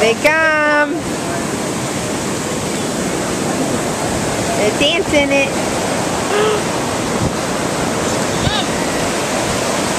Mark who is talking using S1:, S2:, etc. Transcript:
S1: they come. They're dancing it.